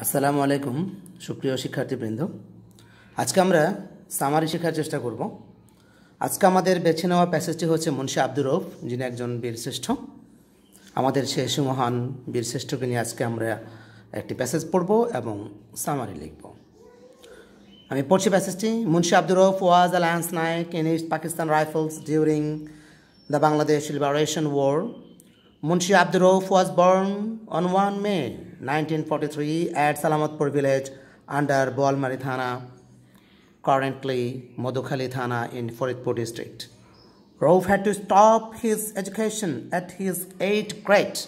আসসালামু আলাইকুম, সুপ্রিয় শিক্ষার্থীবৃন্দ। আজকে আমরা সামারি শেখার চেষ্টা করব। আজকে আমাদের বেছে নেওয়া প্যাসেজটি হচ্ছে মুন্সি আব্দুর রৌফ যিনি একজন বীরশ্রেষ্ঠ। আমাদের সে সুমহান বীরশ্রেষ্ঠকে নিয়ে আজকে আমরা একটি প্যাসেজ পড়ব এবং সামারি লিখব। আমি পড়ছি প্যাসেজটি Munshi Abdur Rauf was a lance naik in East Pakistan Rifles during the Bangladesh liberation war Munshi Abdul Rauf was born on 1 May 1943 at Salamatpur village under Bolmari Thana, currently Modukhali Thana in Faridpur district. Rauf had to stop his education at his 8th grade.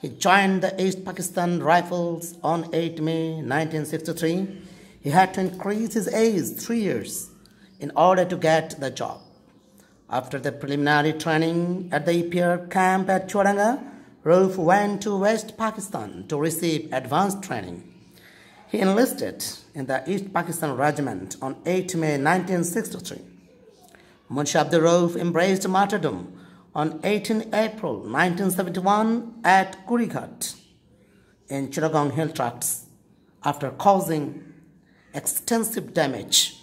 He joined the East Pakistan Rifles on 8 May 1963. He had to increase his age three years in order to get the job. After the preliminary training at the EPR camp at Choranga, Rauf went to West Pakistan to receive advanced training. He enlisted in the East Pakistan Regiment on 8 May 1963. Munshi Abdul embraced martyrdom on 18 April 1971 at Kurighat in Chittagong Hill Tracts after causing extensive damage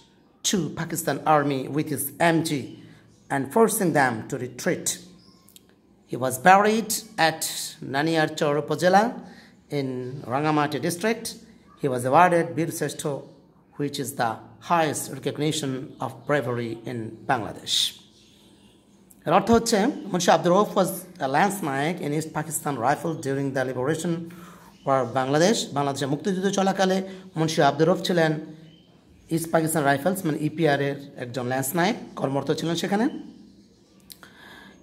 to Pakistan Army with his MG and forcing them to retreat. He was buried at Naniarchor Upazila in Rangamati district. He was awarded Bir Seshto, which is the highest recognition of bravery in Bangladesh. Was lance naik in East Pakistan Rifle during the liberation for Bangladesh বাংলাদেশের মুক্তিযুদ্ধ চলাকালে মুন্সি আব্দুর রৌফ ছিলেন east Pakistan Rifles মানে ইপিআরের একজন lance naik কর্মরত ছিলেন সেখানে।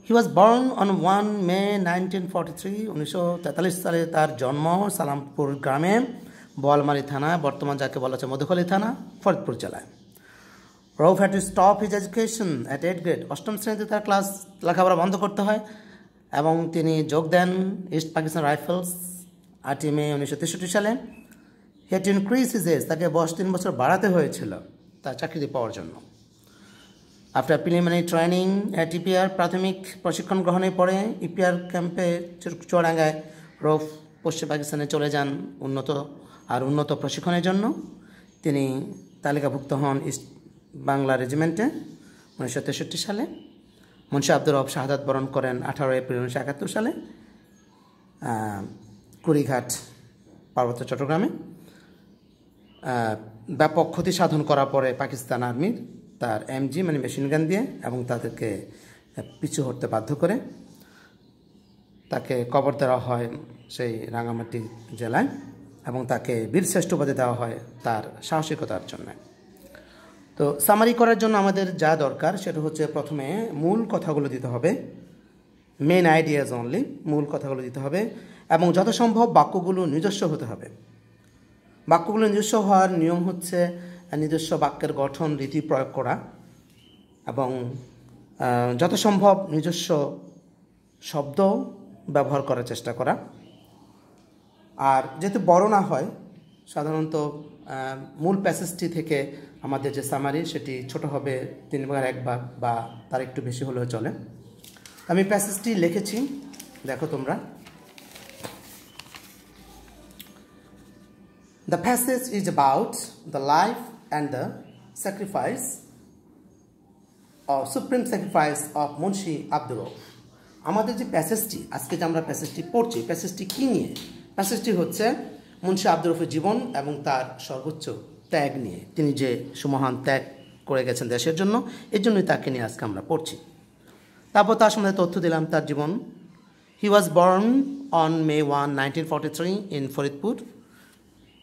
He was born on one May nineteen forty three উনিশশো তেতাল্লিশ সালে তার জন্ম সালামপুর গ্রামে বোয়ালমারি থানা, বর্তমান যাকে বলা হচ্ছে মধুখালী থানা, ফরিদপুর জেলায়। Rauf had to stop his education at eight grade অষ্টম শ্রেণীতে তার ক্লাস লেখাপড়া বন্ধ করতে হয় এবং তিনি যোগ দেন ইস্ট পাকিস্তান রাইফেলস আটই মে উনিশশো তেষট্টি সালে। হেট ইনক্রিজ হিজ এজ তাকে বয়স তিন বছর বাড়াতে হয়েছিল তার চাকরি পাওয়ার জন্য। After preliminary training at EPR প্রাথমিক প্রশিক্ষণ গ্রহণের পরে ইপিআর ক্যাম্পে চুয়াডাঙ্গায় রফ পশ্চিম পাকিস্তানে চলে যান উন্নত আর উন্নত প্রশিক্ষণের জন্য। তিনি তালিকাভুক্ত হন ইস্ট বাংলা রেজিমেন্টে উনিশশো তেষট্টি সালে। মুন্সি আব্দুর রব শাহাদাত বরণ করেন আঠারো এপ্রিল উনিশশো একাত্তর সালে কুড়িঘাট পার্বত্য চট্টগ্রামে। ব্যাপক ক্ষতি সাধন করার পরে পাকিস্তান আর্মির তার এমজি মানে মেশিন গান দিয়ে এবং তাদেরকে পিছু হটতে বাধ্য করে। তাকে কবর দেওয়া হয় সেই রাঙামাটি জেলায় এবং তাকে বীরশ্রেষ্ঠ উপাধি দেওয়া হয় তার সাহসিকতার জন্য। তো সামারি করার জন্য আমাদের যা দরকার সেটা হচ্ছে প্রথমে মূল কথাগুলো দিতে হবে। মেন আইডিয়াজ অনলি মূল কথাগুলো দিতে হবে এবং যথাসম্ভব বাক্যগুলো নিজস্ব হতে হবে। বাক্যগুলো নিজস্ব হওয়ার নিয়ম হচ্ছে নিজস্ব বাক্যের গঠন, রীতি প্রয়োগ করা এবং যথাসম্ভব নিজস্ব শব্দ ব্যবহার করার চেষ্টা করা। আর যেহেতু বড় না হয়, সাধারণত মূল প্যাসেজটি থেকে আমাদের যে সামারি সেটি ছোট হবে তিন ভাগের এক ভাগ বা তার একটু বেশি হলেও চলে। আমি প্যাসেজটি লিখেছি, দেখো তোমরা। The passage is about the life and the sacrifice or supreme sacrifice of Munshi Abdul. আমাদের যে প্যাসেজটি আজকে যে আমরা প্যাসেজটি পড়ছি প্যাসেজটি কী নিয়ে? প্যাসেজটি হচ্ছে মুন্সি আব্দুল রফের জীবন এবং তার সর্বোচ্চ ত্যাগ নিয়ে। তিনি যে সুমহান ত্যাগ করে গেছেন দেশের জন্য, এর জন্যই তাকে নিয়ে আজকে আমরা পড়ছি। তারপর তার সম্বন্ধে তথ্য দিলাম তার জীবন। He was born on May one nineteen forty three in Faridpur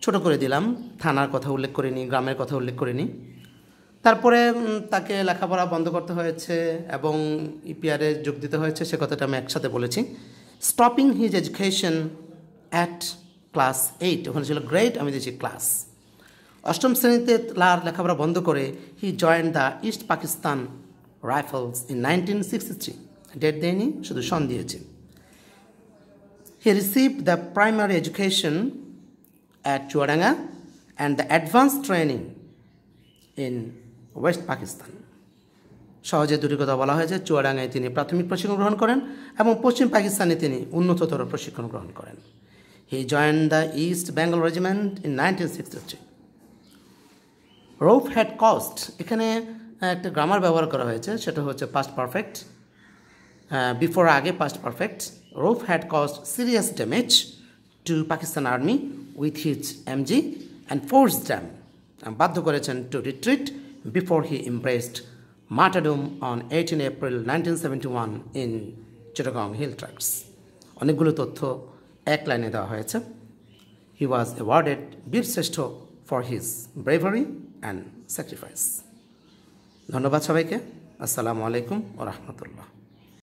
ছোট করে দিলাম। থানার কথা উল্লেখ করিনি, গ্রামের কথা উল্লেখ করিনি। তারপরে তাকে লেখাপড়া বন্ধ করতে হয়েছে এবং ইপিআরে যোগ দিতে হয়েছে, সে কথাটা আমি একসাথে বলেছি। Stopping his education at class eight ওখানে ছিল গ্রেট আমি দিয়েছি ক্লাস অষ্টম শ্রেণীতে লার লেখাপড়া বন্ধ করে he join the East Pakistan Rifles in nineteen sixty three date দেয়নি, শুধু সন দিয়েছে। He receive the primary education at Chuadanga and the advanced training in West Pakistan. সহজে দুটি কথা বলা হয়েছে। চুয়াডাঙ্গায় তিনি প্রাথমিক প্রশিক্ষণ গ্রহণ করেন এবং পশ্চিম পাকিস্তানে তিনি উন্নততর প্রশিক্ষণ গ্রহণ করেন। He join the East the East Bengal Regiment in 1963. Rouf had cost এখানে একটা গ্রামার ব্যবহার করা হয়েছে। সেটা হচ্ছে পাস্ট পারফেক্ট বিফোর আগে past perfect Rouf had cost serious damage to Pakistan army with his MG and force them বাধ্য করেছেন to retreat before he embraced martyrdom on eighteen April nineteen seventy one in Chittagong Hill Tracts অনেকগুলো তথ্য এক লাইনে দেওয়া হয়েছে। He was awarded Birshreshtho for his bravery and sacrifice ধন্যবাদ সবাইকে। আসসালামু আলাইকুম ও রহমতুল্লাহ।